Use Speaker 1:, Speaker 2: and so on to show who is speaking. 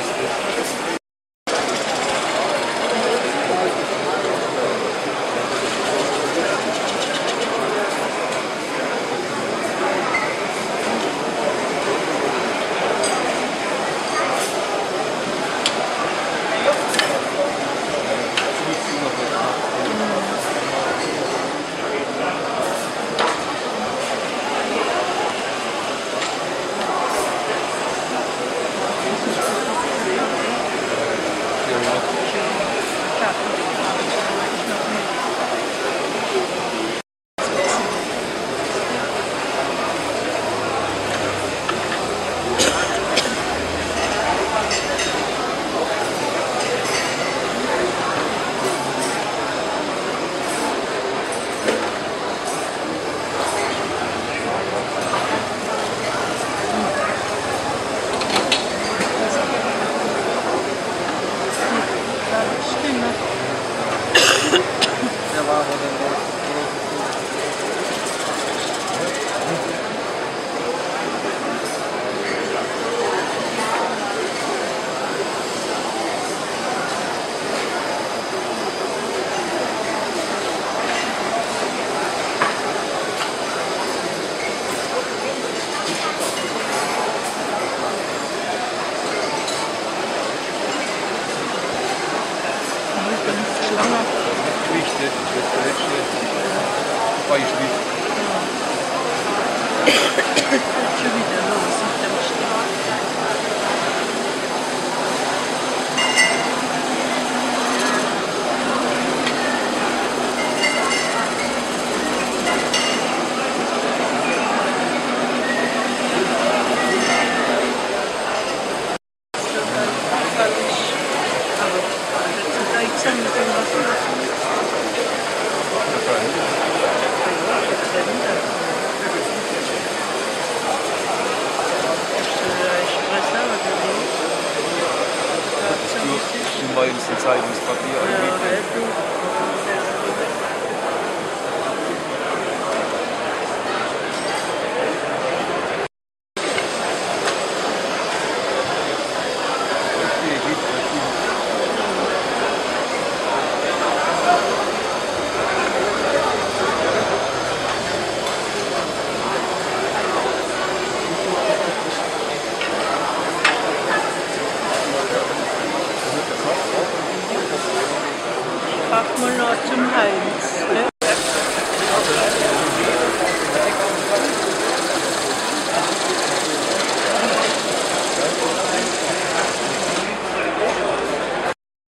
Speaker 1: this, this.
Speaker 2: Gewichte, das letzte Beispiel.
Speaker 3: Schon wieder los mit dem item
Speaker 2: within the Meisten Zeitungspapier. Ja.
Speaker 3: Frag mal